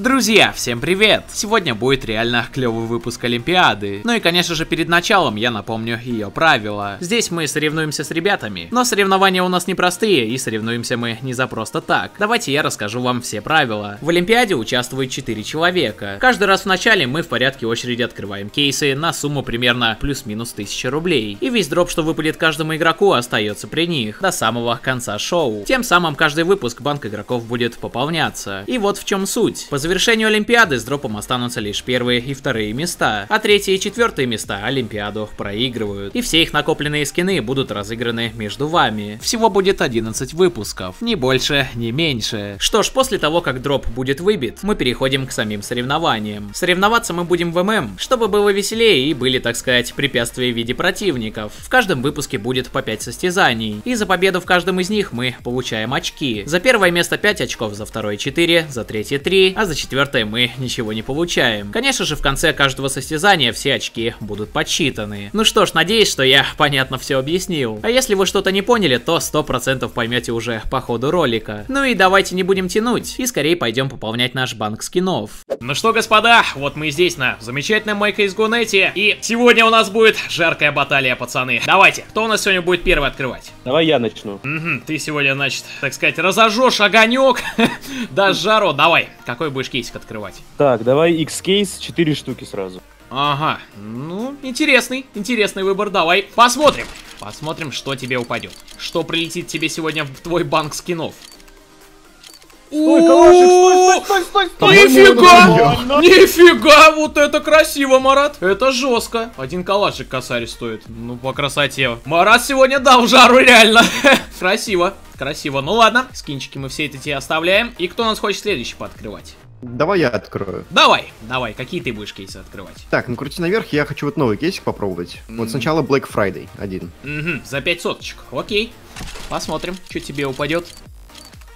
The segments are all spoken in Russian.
Друзья, всем привет! Сегодня будет реально клевый выпуск Олимпиады. Ну и конечно же перед началом я напомню ее правила. Здесь мы соревнуемся с ребятами, но соревнования у нас непростые и соревнуемся мы не за просто так. Давайте я расскажу вам все правила. В Олимпиаде участвует 4 человека. Каждый раз в начале мы в порядке очереди открываем кейсы на сумму примерно плюс-минус 1000 рублей. И весь дроп, что выпадет каждому игроку, остается при них до самого конца шоу. Тем самым каждый выпуск банк игроков будет пополняться. И вот в чем суть. Завершению Олимпиады с дропом останутся лишь первые и вторые места, а третьи и четвертые места Олимпиаду проигрывают. И все их накопленные скины будут разыграны между вами. Всего будет 11 выпусков, ни больше, ни меньше. Что ж, после того, как дроп будет выбит, мы переходим к самим соревнованиям. Соревноваться мы будем в ММ, чтобы было веселее и были, так сказать, препятствия в виде противников. В каждом выпуске будет по 5 состязаний, и за победу в каждом из них мы получаем очки. За первое место 5 очков, за второе 4, за третье 3, а за четвертое мы ничего не получаем. Конечно же, в конце каждого состязания все очки будут подсчитаны. Ну что ж, надеюсь, что я понятно все объяснил. А если вы что-то не поняли, то 100% поймете уже по ходу ролика. Ну и давайте не будем тянуть, и скорее пойдем пополнять наш банк скинов. Ну что, господа, вот мы здесь на замечательном Майка из Гонете, и сегодня у нас будет жаркая баталия, пацаны. Давайте, кто у нас сегодня будет первый открывать? Давай я начну. Угу, ты сегодня, значит, так сказать, разожжешь огонек, дашь жару. Давай, какой будешь кейсик открывать? Так, давай X-кейс 4 штуки сразу. Ага, ну, интересный, интересный выбор, давай, посмотрим. Посмотрим, что тебе упадет. Что прилетит тебе сегодня в твой банк скинов. Стой, калашик, стой, стой, стой, стой! Нифига! Нифига! Вот это красиво, Марат! Это жестко. Один калашик косарь стоит. Ну, по красоте. Марат сегодня дал жару, реально. Красиво. Красиво. Ну ладно, скинчики мы все эти оставляем. И кто нас хочет следующий пооткрывать? Давай я открою. Давай, давай, какие ты будешь кейсы открывать? Так, ну крути наверх, я хочу вот новый кейсик попробовать. Вот сначала Black Friday один. Угу, за 5 соточек. Окей. Посмотрим, что тебе упадет.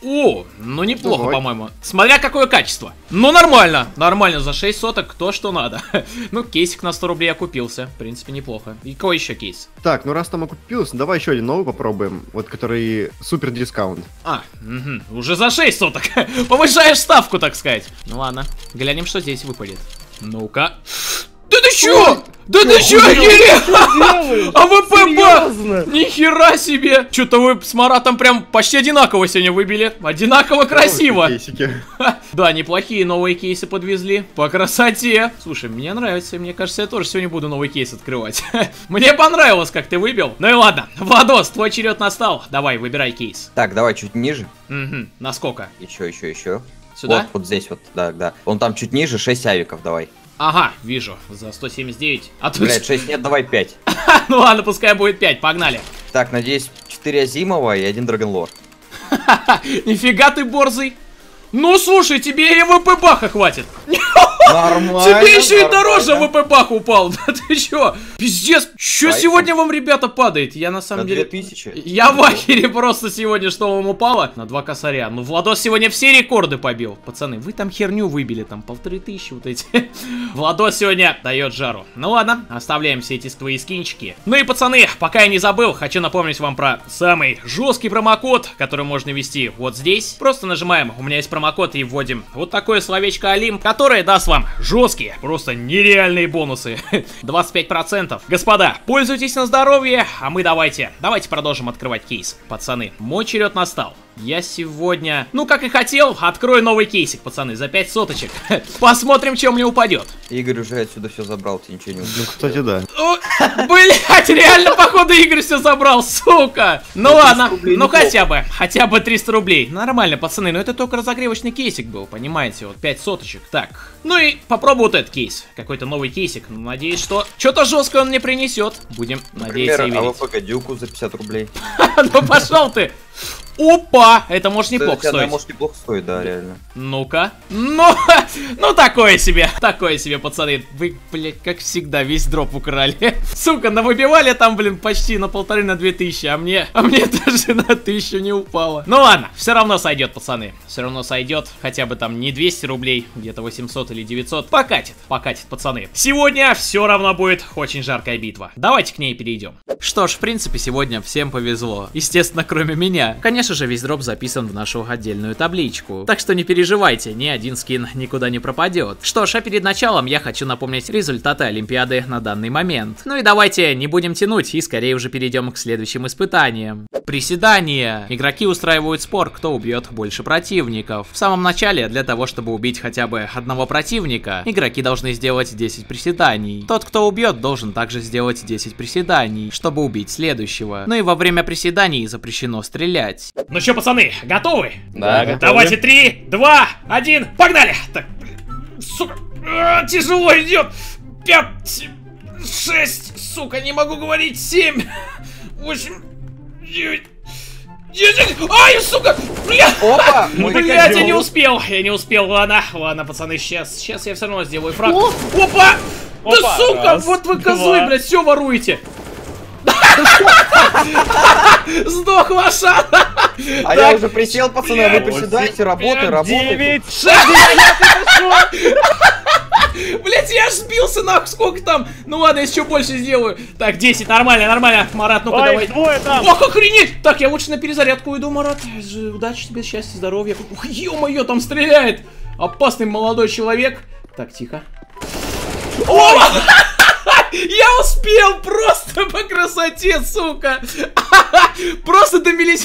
О, ну неплохо, по-моему. Смотря какое качество. Ну нормально, нормально, за 6 соток то, что надо. ну, кейсик на 100 рублей окупился. В принципе, неплохо. И какой еще кейс? Так, ну раз там окупилось, ну давай еще один новый попробуем. Вот который супер дискаунт. А, мгм, уже за 6 соток. Повышаешь ставку, так сказать. Ну ладно, глянем, что здесь выпадет. Ну-ка. Чё? Да ты чё, Еле? А ВП Серьезно? Нихера себе! Что-то вы с Маратом прям почти одинаково сегодня выбили. Одинаково красиво. Да, неплохие новые кейсы подвезли. По красоте. Слушай, мне нравится. Мне кажется, я тоже сегодня буду новый кейс открывать. Мне понравилось, как ты выбил. Ну и ладно. Владос, твой черед настал. Давай, выбирай кейс. Так, давай чуть ниже. Угу. Насколько? Еще, еще, еще. Сюда? Вот, вот здесь вот, да, да. Он там чуть ниже, 6 авиков, давай. Ага, вижу. За 179. А тут... Блять, 6 нет, давай 5. ну ладно, пускай будет 5. Погнали. Так, надеюсь, 4 Азимова и один Драгонлор. Нифига ты борзый. Ну слушай, тебе и ВП баха хватит. Нормально. Тебе еще и дороже ВП бах упал. Да ты чё? Пиздец. Кайфом. сегодня вам, ребята, падает? Я на На самом деле... 2000. Я в ахере просто сегодня, что вам упало. На два косаря. Ну, Владос сегодня все рекорды побил. Пацаны, вы там херню выбили, там полторы тысячи вот эти. Владос сегодня дает жару. Ну ладно, оставляем все эти твои скинчики. Ну и, пацаны, пока я не забыл, хочу напомнить вам про самый жесткий промокод, который можно ввести вот здесь. Просто нажимаем, у меня есть промокод, и вводим вот такое словечко Олимп, которое даст вам жесткие, просто нереальные бонусы. 25%. Господа, пользуйтесь на здоровье, а мы давайте, давайте продолжим открывать кейс. Пацаны, мой черед настал. Я сегодня, ну как и хотел, открою новый кейсик, пацаны, за 5 соточек. Посмотрим, что мне упадет. Игорь уже отсюда все забрал, тебе ничего не Ну, упадет. кстати, да. Блять, реально, походу, Игорь все забрал, сука. Ну ладно, рублей ну хотя бы, хотя бы 300 рублей. Нормально, пацаны, но это только разогревочный кейсик был, понимаете, вот 5 соточек. Так, ну и попробую вот этот кейс. Какой-то новый кейсик. Ну, надеюсь, что что-то жесткое он мне принесет. Будем надеяться и Например, верить. AWP гадюку за 50 рублей. Ну пошел ты. Опа! Это может неплохо Кстати, она стоить. может неплохо стоит, да, реально. Ну-ка. Ну, ну такое себе. Такое себе, пацаны. Вы, блядь, как всегда, весь дроп украли. Сука, навыбивали там, блин, почти на полторы, на две тысячи, а мне, а мне даже на тысячу не упало. Ну ладно, все равно сойдет, пацаны. Все равно сойдет. Хотя бы там не 200 рублей, где-то 800 или 900. Покатит, покатит, пацаны. Сегодня все равно будет очень жаркая битва. Давайте к ней перейдем. Что ж, в принципе, сегодня всем повезло. Естественно, кроме меня. Конечно, конечно же, весь дроп записан в нашу отдельную табличку. Так что не переживайте, ни один скин никуда не пропадет. Что ж, а перед началом я хочу напомнить результаты Олимпиады на данный момент. Ну и давайте не будем тянуть и скорее уже перейдем к следующим испытаниям. Приседания. Игроки устраивают спор, кто убьет больше противников. В самом начале, для того, чтобы убить хотя бы одного противника, игроки должны сделать 10 приседаний. Тот, кто убьет, должен также сделать 10 приседаний, чтобы убить следующего. Ну и во время приседаний запрещено стрелять. Ну что, пацаны, готовы? Да, готовы. Давайте три, два, один, погнали! Так, сука, а, тяжело идет. Пять, шесть, сука, не могу говорить, семь, восемь, девять, десять. Ай, сука, бля! Опа! Блять, я не успел, я не успел, ладно, ладно, пацаны, сейчас, сейчас я все равно сделаю фраг. Опа! Да Опа, сука, раз, вот вы козлы, два. блядь, все воруете. Сдох лошадь! А я уже присел, пацаны, вы приседаете, работай, работай. Блять, я сбился нахуй, сколько там? Ну ладно, я еще больше сделаю. Так, 10, нормально, нормально. Марат, ну-ка давай. двое там. Ох, охренеть! Так, я лучше на перезарядку уйду, Марат. Удачи тебе, счастья, здоровья. Ух, ё-моё, там стреляет! Опасный молодой человек. Так, тихо. О! Я успел просто по красоте, сука! Просто до миллис...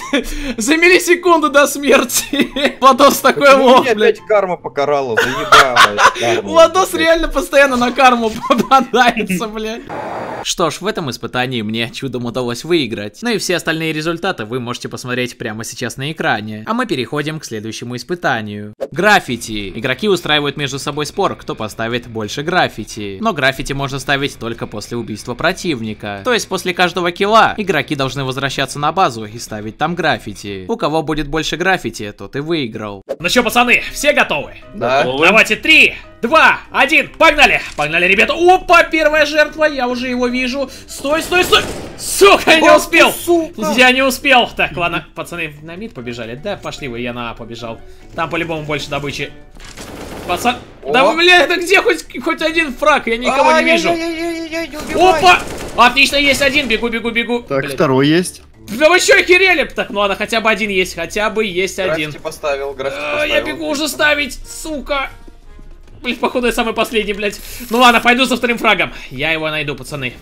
за миллисекунду до смерти. Владос такой лох, блядь. опять карма покарала, заебалась. Владос реально постоянно на карму попадается, блядь. Что ж, в этом испытании мне чудом удалось выиграть. Ну и все остальные результаты вы можете посмотреть прямо сейчас на экране. А мы переходим к следующему испытанию. Граффити. Игроки устраивают между собой спор, кто поставит больше граффити. Но граффити можно ставить только после убийства противника. То есть после каждого килла игроки должны возвращаться на базу и ставить там граффити. У кого будет больше граффити, тот и выиграл. Ну что, пацаны, все готовы? Да. Давайте три, два, один, погнали! Погнали, ребята! Опа, первая жертва, я уже его вижу. Стой, стой, стой! Сука, я не успел! сука! Я не успел! Так, ладно, пацаны, на мид побежали? Да, пошли вы, я на А побежал. Там по-любому больше добычи. Пацан... Да, О. бля, это где хоть, хоть один фраг? Я никого не вижу. Ай-яй-яй-яй-яй, не убивай. Опа! Отлично, есть один, бегу, бегу, бегу. Так, Блядь. второй есть. Да вы что, охерели? Так, ну ладно, хотя бы один есть, хотя бы есть один. Граффити поставил, граффити А, поставил. Я бегу уже ставить, сука. Блин, походу я самый последний, блядь. Ну ладно, пойду за вторым фрагом. Я его найду, пацаны.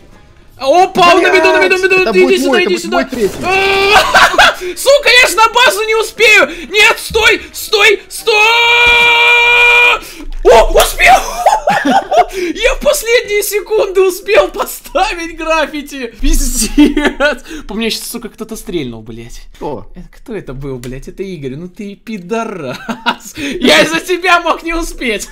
Опа, он на виду, на виду, на Это иди сюда, иди сюда. Сука, я ж на базу не успею! Нет, стой, стой, стой! О, успел! Я в последние секунды успел поставить граффити! Пиздец! По мне сейчас, сука, кто-то стрельнул, блядь. Кто? Это кто это был, блядь? Это Игорь. Ну ты пидорас. Я из-за тебя мог не успеть.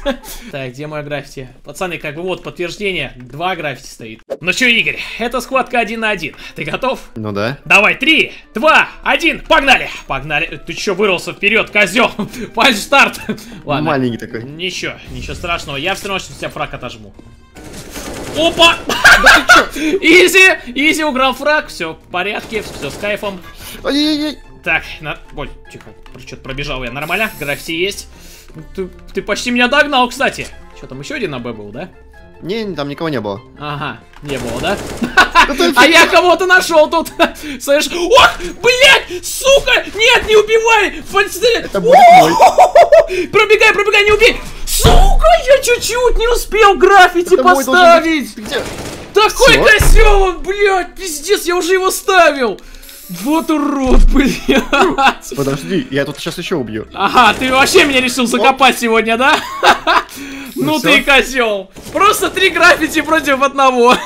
Так, где мое граффити? Пацаны, как бы вот подтверждение. Два граффити стоит. Ну что, Игорь, это схватка один на один. Ты готов? Ну да. Давай, три, два, один, погнали! Погнали. Ты чё, вырвался вперед, козел? Пальц старт. Ладно. Маленький такой. Ничего, ничего страшного. Я все равно сейчас тебя фраг отожму. Опа! Изи! Изи украл фраг, все в порядке, все с кайфом. Так, на... Ой, тихо, что-то пробежал я. Нормально, граффити есть. Ты, ты почти меня догнал, кстати. Что там, еще один АБ был, да? Не, там никого не было. Ага, не было, да? А я кого-то нашел тут. Слышь, ох, блядь, сука, нет, не убивай. Пробегай, пробегай, не убей. Сука, я чуть-чуть не успел граффити Это поставить. быть. Где? Такой Всё? козел, он, блядь, пиздец, я уже его ставил. Вот урод, блядь. Подожди, я тут сейчас еще убью. Ага, ты вообще меня решил закопать сегодня, да? Ну Ну ты всё. козел. Просто три граффити против одного.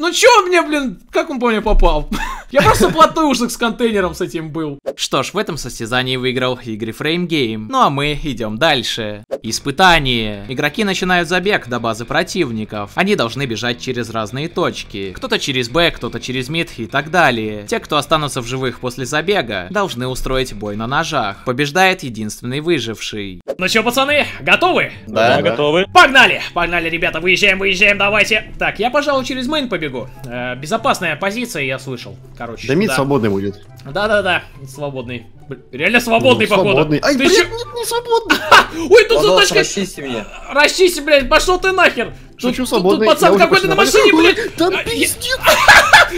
Ну чё он мне, блин, как он по мне попал? Я просто платушек с контейнером с этим был. Что ж, в этом состязании выиграл Игорь Frame Game. Ну а мы идем дальше. Испытание. Игроки начинают забег до базы противников. Они должны бежать через разные точки. Кто-то через Б, кто-то через мид и так далее. Те, кто останутся в живых после забега, должны устроить бой на ножах. Побеждает единственный выживший. Ну чё, пацаны, готовы? Да, Да. готовы. Погнали! Погнали, ребята, выезжаем, выезжаем, давайте. Так, я, пожалуй, через мейн побегу. Э, безопасная позиция, я слышал. Короче, Да мид туда. свободный будет. Да-да-да, свободный. Реально свободный, Ну, походу. Свободный. Ай, Ты блин, чё- нет, не свободный. Ой, тут задачка... расчисти меня. Расчисти, блядь, пошел ты нахер! Тут, Шучу тут- свободно. тут пацан какой-то на машине, блядь. Там я- пиздец.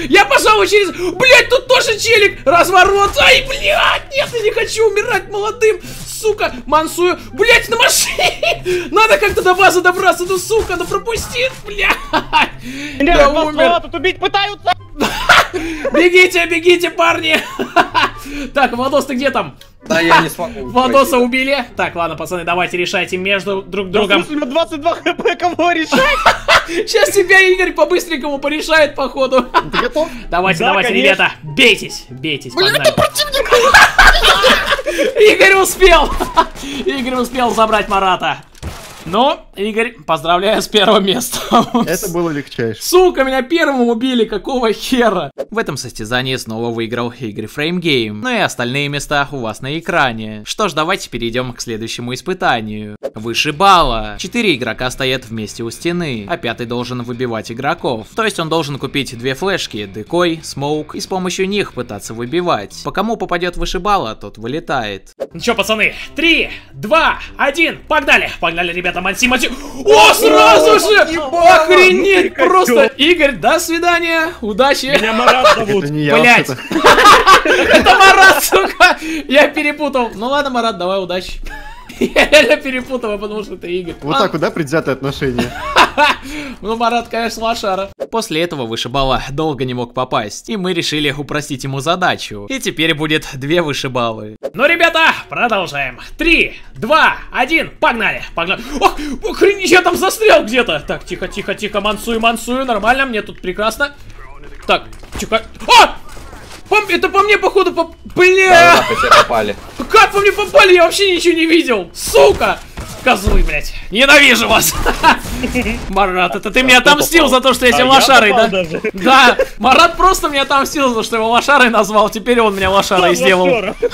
Я, пожалуй, через... Блядь, тут тоже челик! Разворот! Ай, блядь! Нет, я не хочу умирать молодым! Сука! Мансую! Блядь, на машине! Надо как-то до базы добраться, ну сука, ну пропусти! Блядь! Я умер! тут убить пытаются! Бегите, бегите, парни! Так, Владос, ты где там? Да я не смогу. Владоса убили? Так, ладно, пацаны, давайте решайте между друг другом. 22 хп, кого решать? Сейчас тебя Игорь по-быстренькому порешает, походу. Ты готов? Давайте, Да, давайте, ребята, бейтесь, бейтесь, погнали. Игорь успел! Игорь успел забрать Марата. Ну, Игорь, поздравляю с первым местом. Это было легчайше. Сука, меня первым убили, какого хера? В этом состязании снова выиграл Игорь Фреймгейм, ну и остальные места у вас на экране. Что ж, давайте перейдем к следующему испытанию. Вышибала. Четыре игрока стоят вместе у стены, а пятый должен выбивать игроков. То есть он должен купить две флешки, decoy, smoke, и с помощью них пытаться выбивать. По кому попадет вышибала, тот вылетает. Ну чё, пацаны, три, два, один, погнали! Погнали, ребята, манси, манси. О, сразу же! Охренеть просто! Игорь, до свидания, удачи! Меня Марат зовут. Это не я Блядь. вообще-то. Это Марат, сука! Я перепутал. Ну ладно, Марат, давай, удачи. Я реально перепутал, потому что это Игорь. Вот А, так вот, да, предвзятые отношения? Ну, Марат, конечно, лошара. После этого вышибала долго не мог попасть, и мы решили упростить ему задачу. И теперь будет две вышибалы. Ну, ребята, продолжаем. Три, два, один, погнали, погнали. Ох, охренеть, я там застрял где-то. Так, тихо, тихо, тихо, мансую, мансую, нормально, мне тут прекрасно. Так, тихо. А! По- это по мне, походу, по... Бля! Да, попали. Как по мне попали? Я вообще ничего не видел. Сука! Козлы, блядь. Ненавижу вас. Марат, это ты меня отомстил за то, что я тебя лошарой, да? Да, Марат просто меня отомстил за то, что его лошарой назвал. Теперь он меня лошарой сделал.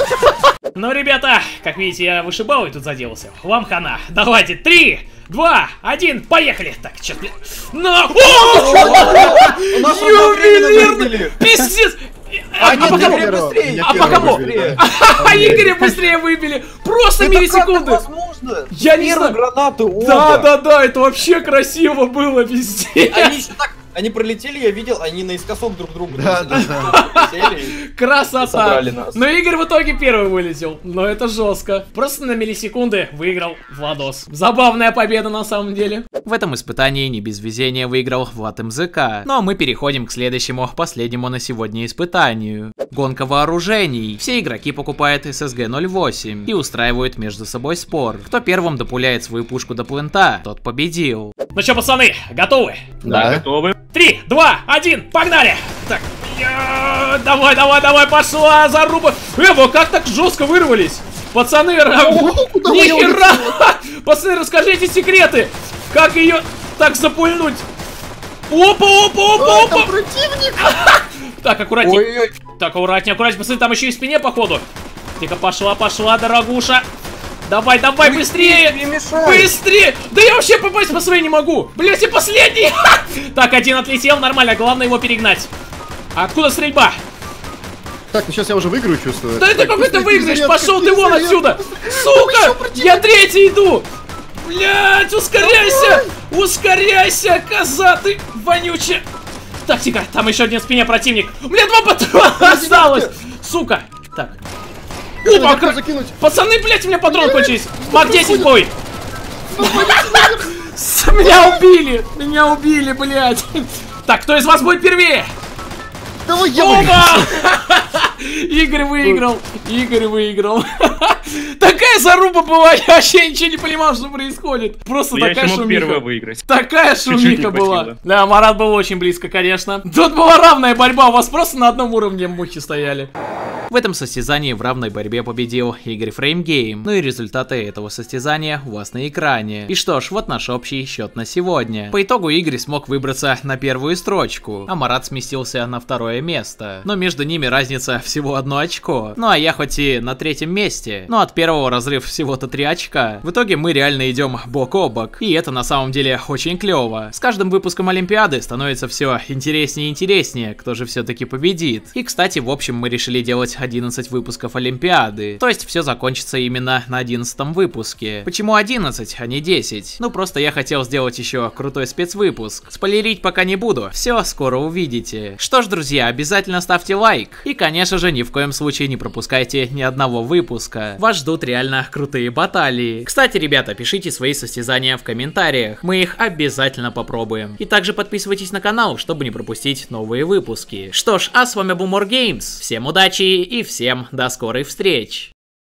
Ну, ребята, как видите, я вышибал и тут заделался. Вам хана. Давайте, три, два, один, поехали. Так, сейчас, бля. На! Ювелирный! Пиздец! А, А, нет, по кому? Игоря быстрее! А по кому? А Игоря быстрее выбили! Просто миллисекунды! возможно? Я не знаю. гранаты оба. Да, да, да, это вообще красиво было везде. Они еще так, они пролетели, я видел, они наискосок друг другу. Да, да, да. Красота. Собрали нас. Но Игорь в итоге первый вылетел. Но это жестко. Просто на миллисекунды выиграл Владос. Забавная победа на самом деле. В этом испытании не без везения выиграл Влад МЗК. Ну а мы переходим к следующему, последнему на сегодня испытанию. Гонка вооружений. Все игроки покупают SSG-08 и устраивают между собой спор. Кто первым допуляет свою пушку до плента, тот победил. Ну что, пацаны, готовы? Да. Три, два, один, погнали! Так, я- давай, давай, давай, пошла заруба! Э, вы как так жестко вырвались? Пацаны, ра- нихера! Пацаны, расскажите секреты! Как ее так запульнуть? Опа, опа, опа, опа! Так, аккуратнее. Так, аккуратнее, аккуратнее, пацаны, там еще и в спине, походу. Тихо, пошла, пошла, дорогуша. Давай, давай, быстрее! Быстрее! Да я вообще попасть по своей не могу! Блять, я последний! Так, один отлетел, нормально, главное его перегнать. А откуда стрельба? Так, ну сейчас я уже выиграю, чувствую. Да это Так, какой ты выиграешь? Пошел ты вон отсюда! Сука! Я третий иду! Блять, ускоряйся! Ускоряйся, коза ты вонючая! Так, тихо, там еще один в спине противник. У меня два патрона осталось! Сука! Так. Опа, кр- закинуть. Пацаны, блять, у меня патрон кончились. Мак 10 бой. С- Меня убили! Меня убили, блядь! Так, кто из вас будет первее? Давай я. Оба! Игорь выиграл! Игорь выиграл! Такая заруба была, я вообще ничего не понимал, что происходит. Просто Я такая еще мог первого шумиха. выиграть. Такая шумиха была. Да, Марат был очень близко, конечно. Тут была равная борьба, у вас просто на одном уровне мухи стояли. В этом состязании в равной борьбе победил Игорь Фреймгейм. Ну и результаты этого состязания у вас на экране. И что ж, вот наш общий счет на сегодня. По итогу Игорь смог выбраться на первую строчку, а Марат сместился на второе место. Но между ними разница всего одно очко. Ну а я хоть и на третьем месте, но от первого разрыв всего-то три очка. В итоге мы реально идем бок о бок. И это на самом деле очень клево. С каждым выпуском Олимпиады становится все интереснее и интереснее, кто же все-таки победит. И кстати, в общем, мы решили делать 11 выпусков Олимпиады. То есть все закончится именно на 11 выпуске. Почему 11, а не 10? Ну просто я хотел сделать еще крутой спецвыпуск. Спойлерить пока не буду, все скоро увидите. Что ж, друзья, обязательно ставьте лайк. И, конечно же, ни в коем случае не пропускайте ни одного выпуска. Вас ждут реально крутые баталии. Кстати, ребята, пишите свои состязания в комментариях. Мы их обязательно попробуем. И также подписывайтесь на канал, чтобы не пропустить новые выпуски. Что ж, а с вами был More Games. Всем удачи и всем до скорых встреч.